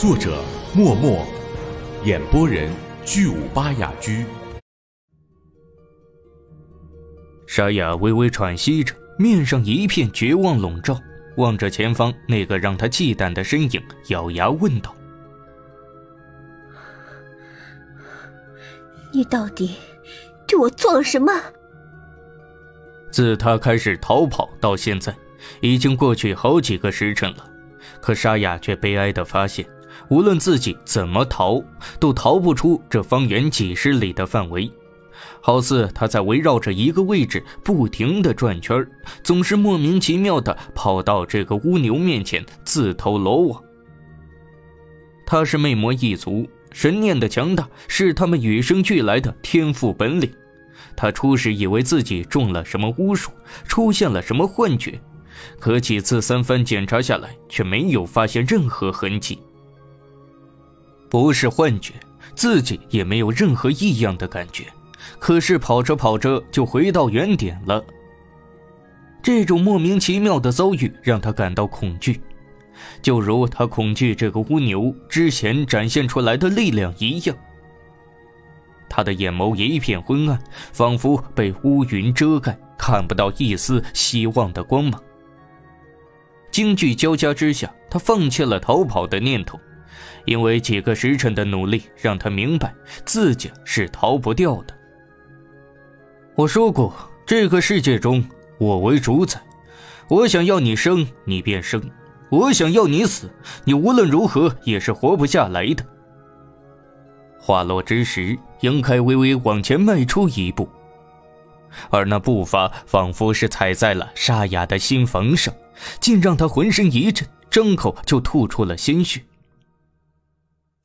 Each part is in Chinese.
作者：默默，演播人：巨五八雅居。沙雅微微喘息着，面上一片绝望笼罩，望着前方那个让他忌惮的身影，咬牙问道：“你到底对我做了什么？”自他开始逃跑到现在，已经过去好几个时辰了。可沙雅却悲哀的发现，无论自己怎么逃，都逃不出这方圆几十里的范围。好似他在围绕着一个位置不停地转圈总是莫名其妙地跑到这个乌牛面前自投罗网。他是魅魔一族，神念的强大是他们与生俱来的天赋本领。他初始以为自己中了什么巫术，出现了什么幻觉，可几次三番检查下来，却没有发现任何痕迹。不是幻觉，自己也没有任何异样的感觉。可是跑着跑着就回到原点了。这种莫名其妙的遭遇让他感到恐惧，就如他恐惧这个乌牛之前展现出来的力量一样。他的眼眸一片昏暗，仿佛被乌云遮盖，看不到一丝希望的光芒。惊惧交加之下，他放弃了逃跑的念头，因为几个时辰的努力让他明白自己是逃不掉的。我说过，这个世界中我为主宰，我想要你生，你便生；我想要你死，你无论如何也是活不下来的。话落之时，杨开微微往前迈出一步，而那步伐仿佛是踩在了沙哑的心房上，竟让他浑身一震，张口就吐出了鲜血。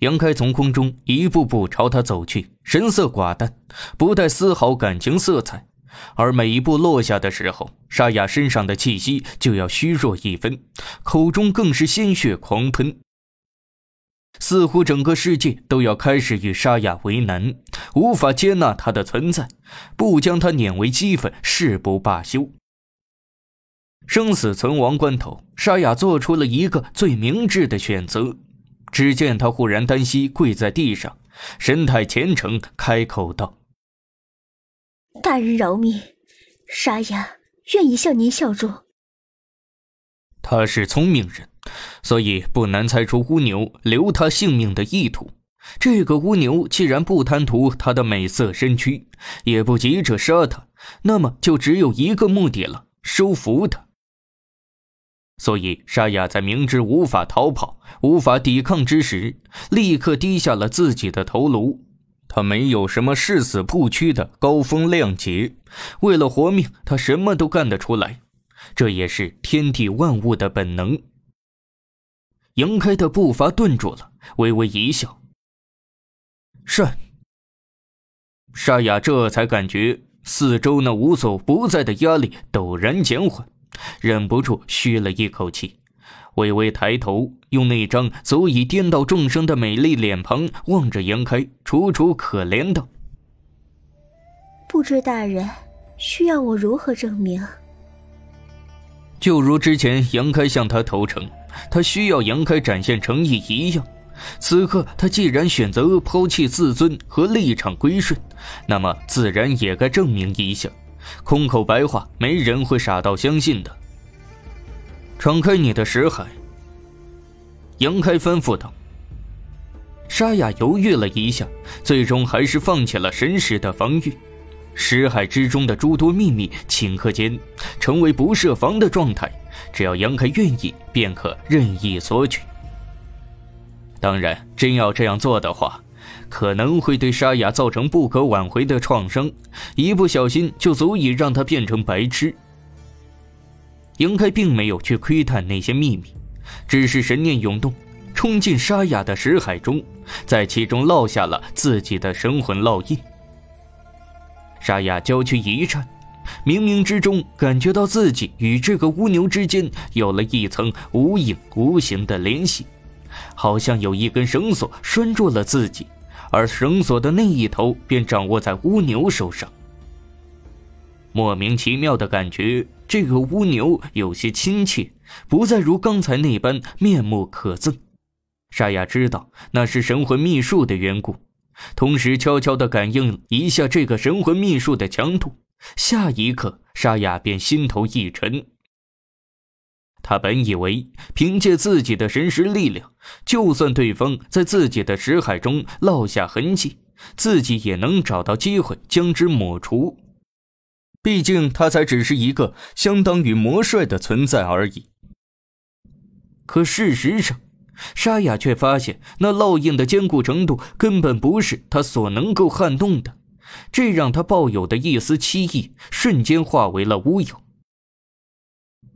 杨开从空中一步步朝他走去，神色寡淡，不带丝毫感情色彩，而每一步落下的时候，沙哑身上的气息就要虚弱一分，口中更是鲜血狂喷。似乎整个世界都要开始与沙哑为难，无法接纳他的存在，不将他碾为齑粉，誓不罢休。生死存亡关头，沙哑做出了一个最明智的选择。只见他忽然单膝跪在地上，神态虔诚，开口道：“大人饶命，沙哑愿意向您效忠。”他是聪明人。所以不难猜出乌牛留他性命的意图。这个乌牛既然不贪图他的美色身躯，也不急着杀他，那么就只有一个目的了：收服他。所以沙哑在明知无法逃跑、无法抵抗之时，立刻低下了自己的头颅。他没有什么誓死不屈的高风亮节，为了活命，他什么都干得出来。这也是天地万物的本能。杨开的步伐顿住了，微微一笑。是。沙哑这才感觉四周那无所不在的压力陡然减缓，忍不住吁了一口气，微微抬头，用那张足以颠倒众生的美丽脸庞望着杨开，楚楚可怜道：“不知大人需要我如何证明？”就如之前杨开向他投诚。他需要杨开展现诚意一样，此刻他既然选择抛弃自尊和立场归顺，那么自然也该证明一下。空口白话，没人会傻到相信的。敞开你的识海。杨开吩咐道。沙哑犹豫了一下，最终还是放弃了神识的防御。识海之中的诸多秘密，顷刻间成为不设防的状态。只要杨开愿意，便可任意索取。当然，真要这样做的话，可能会对沙哑造成不可挽回的创伤，一不小心就足以让他变成白痴。杨开并没有去窥探那些秘密，只是神念涌动，冲进沙哑的识海中，在其中烙下了自己的神魂烙印。沙哑娇躯一颤。冥冥之中感觉到自己与这个乌牛之间有了一层无影无形的联系，好像有一根绳索拴住了自己，而绳索的那一头便掌握在乌牛手上。莫名其妙的感觉，这个乌牛有些亲切，不再如刚才那般面目可憎。沙哑知道那是神魂秘术的缘故，同时悄悄地感应一下这个神魂秘术的强度。下一刻，沙哑便心头一沉。他本以为凭借自己的神识力量，就算对方在自己的识海中落下痕迹，自己也能找到机会将之抹除。毕竟他才只是一个相当于魔帅的存在而已。可事实上，沙哑却发现那烙印的坚固程度根本不是他所能够撼动的，这让他抱有的一丝期意瞬间化为了乌有。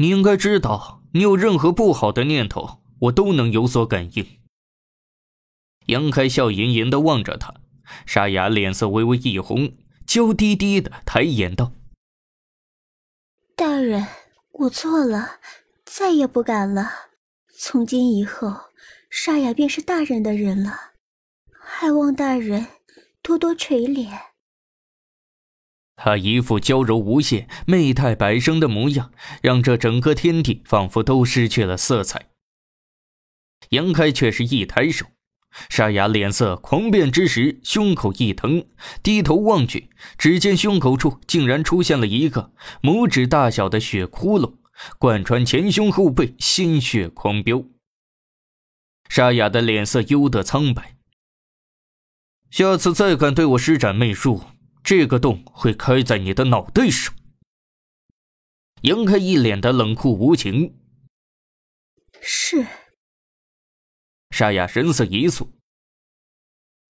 你应该知道，你有任何不好的念头，我都能有所感应。杨开笑盈盈的望着他，沙哑脸色微微一红，娇滴滴的抬眼道：“大人，我错了，再也不敢了。从今以后，沙哑便是大人的人了，还望大人多多垂怜。”他一副娇柔无限、媚态百生的模样，让这整个天地仿佛都失去了色彩。杨开却是一抬手，沙哑脸色狂变之时，胸口一疼，低头望去，只见胸口处竟然出现了一个拇指大小的血窟窿，贯穿前胸后背，鲜血狂飙。沙哑的脸色幽得苍白。下次再敢对我施展媚术！这个洞会开在你的脑袋上。杨开一脸的冷酷无情。是。沙哑神色一肃。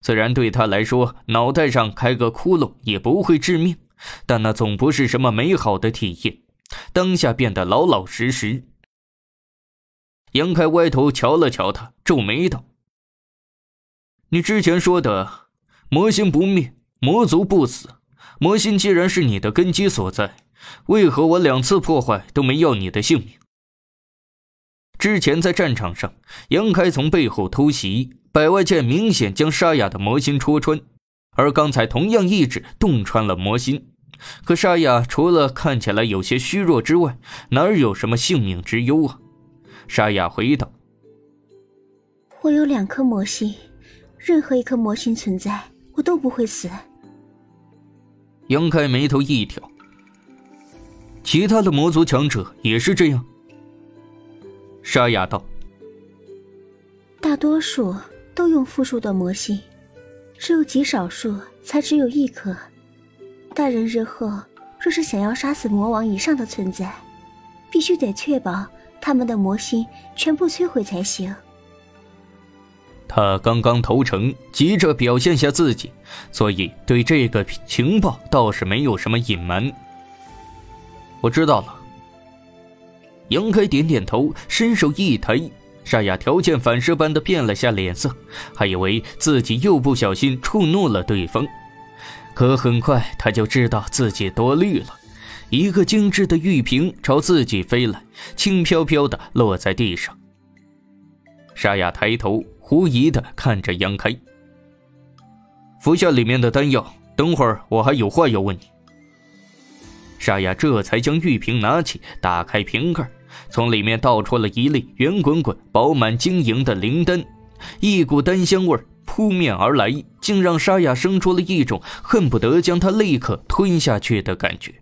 虽然对他来说，脑袋上开个窟窿也不会致命，但那总不是什么美好的体验。当下变得老老实实。杨开歪头瞧了瞧他，皱眉道：“你之前说的魔心不灭。”魔族不死，魔心既然是你的根基所在，为何我两次破坏都没要你的性命？之前在战场上，杨开从背后偷袭，百外剑明显将沙哑的魔心戳穿，而刚才同样一指洞穿了魔心，可沙哑除了看起来有些虚弱之外，哪有什么性命之忧啊？沙哑回道：“我有两颗魔心，任何一颗魔心存在，我都不会死。”杨开眉头一挑，其他的魔族强者也是这样。沙哑道：“大多数都用复数的魔心，只有极少数才只有一颗。大人日后若是想要杀死魔王以上的存在，必须得确保他们的魔心全部摧毁才行。”他刚刚投诚，急着表现下自己，所以对这个情报倒是没有什么隐瞒。我知道了。杨开点点头，伸手一抬，沙哑条件反射般的变了下脸色，还以为自己又不小心触怒了对方，可很快他就知道自己多虑了。一个精致的玉瓶朝自己飞来，轻飘飘的落在地上。沙哑抬头。狐疑的看着杨开，服下里面的丹药，等会儿我还有话要问你。沙哑这才将玉瓶拿起，打开瓶盖，从里面倒出了一粒圆滚滚、饱满晶莹的灵丹，一股丹香味扑面而来，竟让沙哑生出了一种恨不得将它立刻吞下去的感觉。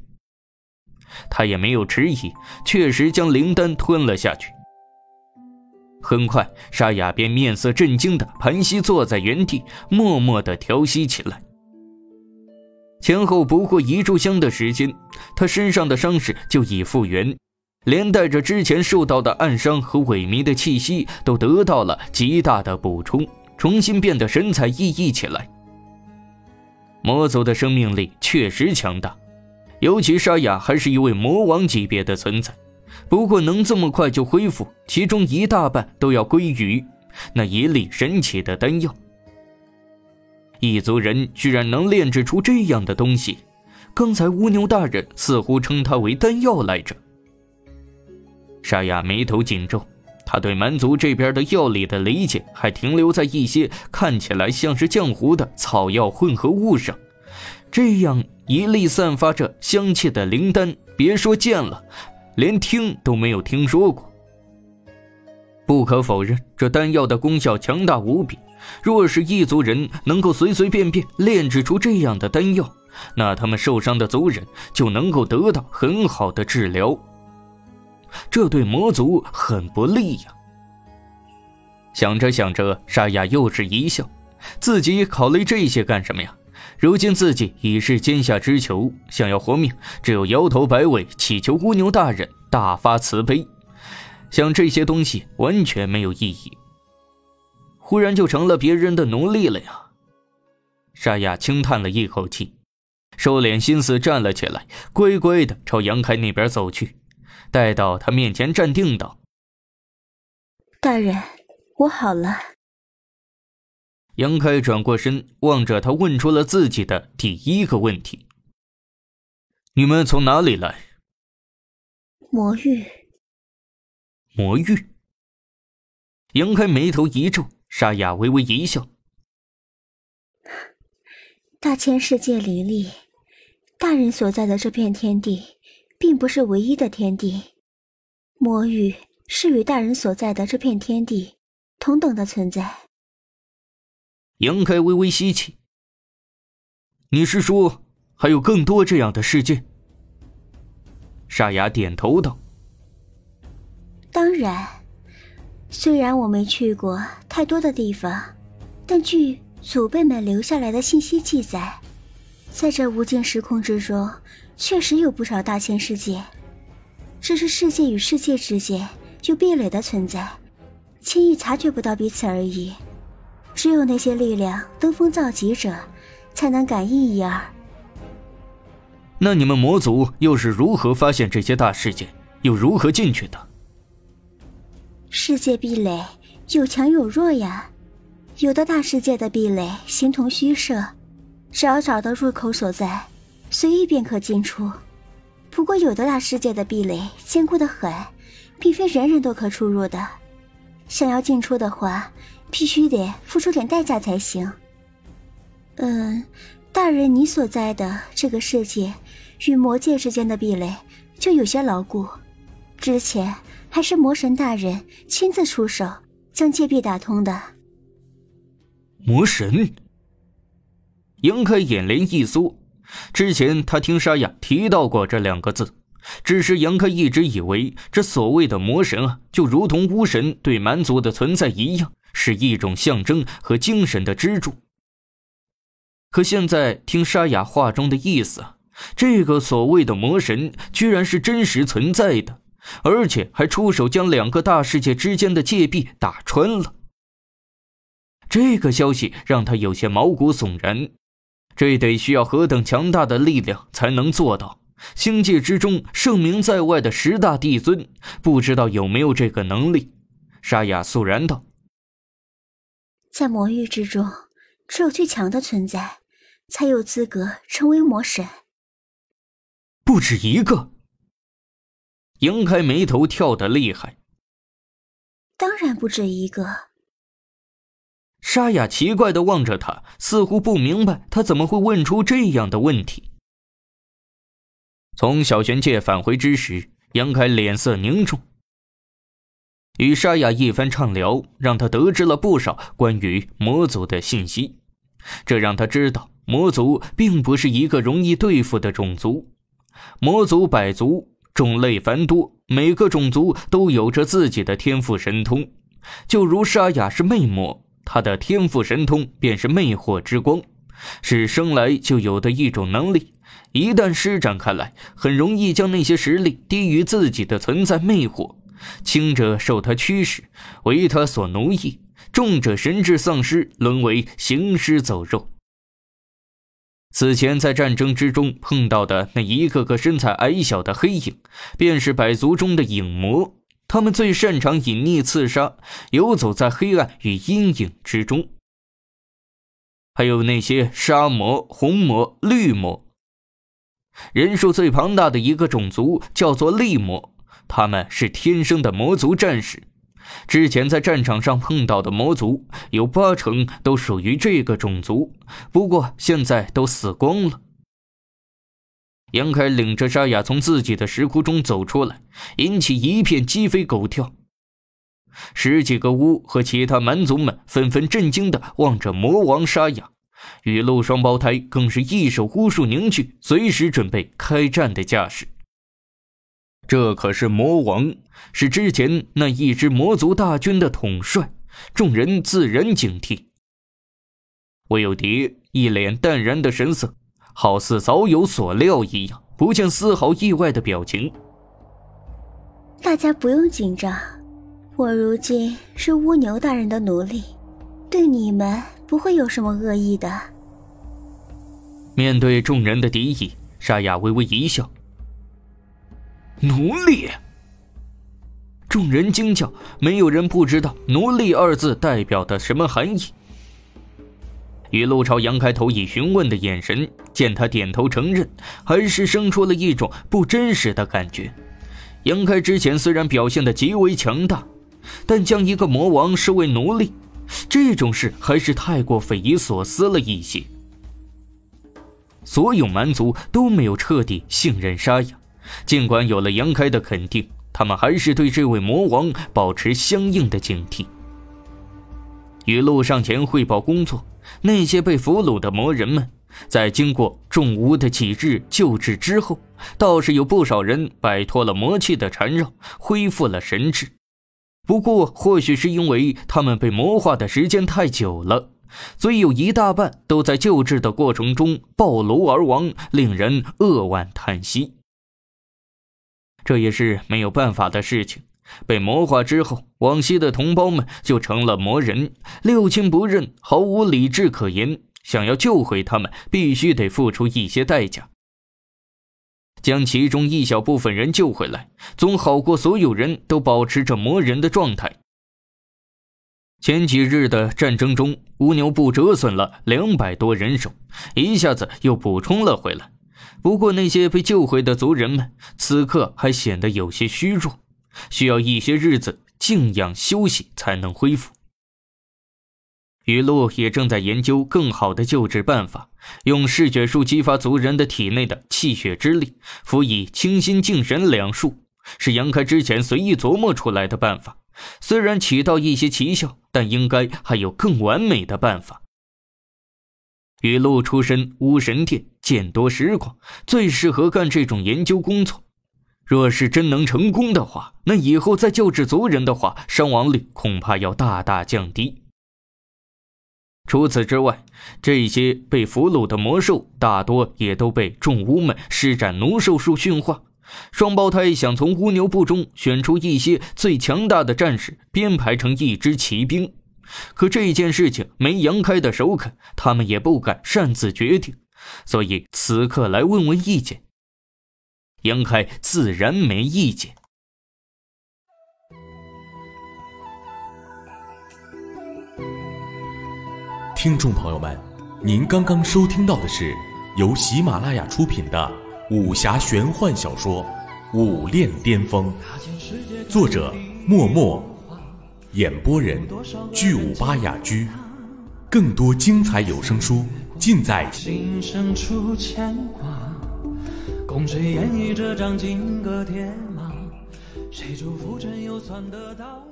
他也没有迟疑，确实将灵丹吞了下去。很快，沙哑便面色震惊的盘膝坐在原地，默默的调息起来。前后不过一炷香的时间，他身上的伤势就已复原，连带着之前受到的暗伤和萎靡的气息都得到了极大的补充，重新变得神采奕奕起来。魔族的生命力确实强大，尤其沙哑还是一位魔王级别的存在。不过能这么快就恢复，其中一大半都要归于那一粒神奇的丹药。异族人居然能炼制出这样的东西，刚才乌牛大人似乎称它为丹药来着。沙哑眉头紧皱，他对蛮族这边的药理的理解还停留在一些看起来像是浆糊的草药混合物上。这样一粒散发着香气的灵丹，别说见了。连听都没有听说过。不可否认，这丹药的功效强大无比。若是异族人能够随随便便炼制出这样的丹药，那他们受伤的族人就能够得到很好的治疗。这对魔族很不利呀。想着想着，沙哑又是一笑，自己考虑这些干什么呀？如今自己已是天下之囚，想要活命，只有摇头摆尾，祈求乌牛大人大发慈悲。想这些东西完全没有意义。忽然就成了别人的奴隶了呀！沙哑轻叹了一口气，收敛心思，站了起来，乖乖的朝杨开那边走去。待到他面前站定，道：“大人，我好了。”杨开转过身，望着他，问出了自己的第一个问题：“你们从哪里来？”魔域。魔域。杨开眉头一皱，沙哑微微一笑：“大千世界林立，大人所在的这片天地，并不是唯一的天地。魔域是与大人所在的这片天地同等的存在。”杨开微微吸气。你是说还有更多这样的世界？沙哑点头道：“当然，虽然我没去过太多的地方，但据祖辈们留下来的信息记载，在这无尽时空之中，确实有不少大千世界。只是世界与世界之间有壁垒的存在，轻易察觉不到彼此而已。”只有那些力量登峰造极者，才能感应一二。那你们魔族又是如何发现这些大世界，又如何进去的？世界壁垒有强有弱呀，有的大世界的壁垒形同虚设，只要找到入口所在，随意便可进出。不过有的大世界的壁垒坚固的很，并非人人都可出入的，想要进出的话。必须得付出点代价才行。嗯，大人，你所在的这个世界与魔界之间的壁垒就有些牢固，之前还是魔神大人亲自出手将界壁打通的。魔神？杨开眼帘一缩，之前他听沙哑提到过这两个字，只是杨开一直以为这所谓的魔神啊，就如同巫神对蛮族的存在一样。是一种象征和精神的支柱。可现在听沙哑话中的意思，这个所谓的魔神居然是真实存在的，而且还出手将两个大世界之间的界壁打穿了。这个消息让他有些毛骨悚然。这得需要何等强大的力量才能做到？星界之中盛名在外的十大帝尊，不知道有没有这个能力？沙哑肃然道。在魔域之中，只有最强的存在，才有资格成为魔神。不止一个。杨开眉头跳得厉害。当然不止一个。沙哑奇怪的望着他，似乎不明白他怎么会问出这样的问题。从小玄界返回之时，杨开脸色凝重。与沙哑一番畅聊，让他得知了不少关于魔族的信息。这让他知道，魔族并不是一个容易对付的种族。魔族百族，种类繁多，每个种族都有着自己的天赋神通。就如沙哑是魅魔，他的天赋神通便是魅惑之光，是生来就有的一种能力。一旦施展开来，很容易将那些实力低于自己的存在魅惑。轻者受他驱使，为他所奴役；重者神智丧失，沦为行尸走肉。此前在战争之中碰到的那一个个身材矮小的黑影，便是百族中的影魔。他们最擅长隐匿刺杀，游走在黑暗与阴影之中。还有那些沙魔、红魔、绿魔，人数最庞大的一个种族叫做厉魔。他们是天生的魔族战士，之前在战场上碰到的魔族有八成都属于这个种族，不过现在都死光了。杨开领着沙哑从自己的石窟中走出来，引起一片鸡飞狗跳。十几个巫和其他蛮族们纷纷震惊地望着魔王沙哑，雨露双胞胎更是一手巫术凝聚，随时准备开战的架势。这可是魔王，是之前那一支魔族大军的统帅，众人自然警惕。魏有蝶一脸淡然的神色，好似早有所料一样，不见丝毫意外的表情。大家不用紧张，我如今是蜗牛大人的奴隶，对你们不会有什么恶意的。面对众人的敌意，沙哑微微一笑。奴隶！众人惊叫，没有人不知道“奴隶”二字代表的什么含义。雨露朝杨开头以询问的眼神，见他点头承认，还是生出了一种不真实的感觉。杨开之前虽然表现的极为强大，但将一个魔王视为奴隶，这种事还是太过匪夷所思了一些。所有蛮族都没有彻底信任沙哑，尽管有了杨开的肯定，他们还是对这位魔王保持相应的警惕。雨露上前汇报工作。那些被俘虏的魔人们，在经过众巫的几日救治之后，倒是有不少人摆脱了魔气的缠绕，恢复了神智。不过，或许是因为他们被魔化的时间太久了，所以有一大半都在救治的过程中暴炉而亡，令人扼腕叹息。这也是没有办法的事情。被魔化之后，往昔的同胞们就成了魔人，六亲不认，毫无理智可言。想要救回他们，必须得付出一些代价。将其中一小部分人救回来，总好过所有人都保持着魔人的状态。前几日的战争中，乌牛部折损了两百多人手，一下子又补充了回来。不过那些被救回的族人们，此刻还显得有些虚弱。需要一些日子静养休息才能恢复。雨露也正在研究更好的救治办法，用嗜血术激发族人的体内的气血之力，辅以清心静神两术，是杨开之前随意琢磨出来的办法。虽然起到一些奇效，但应该还有更完美的办法。雨露出身巫神殿，见多识广，最适合干这种研究工作。若是真能成功的话，那以后再救治族人的话，伤亡率恐怕要大大降低。除此之外，这些被俘虏的魔兽大多也都被众巫们施展奴兽术驯化。双胞胎想从乌牛部中选出一些最强大的战士，编排成一支骑兵，可这件事情没杨开的首肯，他们也不敢擅自决定，所以此刻来问问意见。杨开自然没意见。听众朋友们，您刚刚收听到的是由喜马拉雅出品的武侠玄幻小说《武炼巅峰》，作者默默，演播人巨武巴雅居。更多精彩有声书尽在。心深处牵挂。共谁演绎这张金戈铁马？谁祝福真又算得到？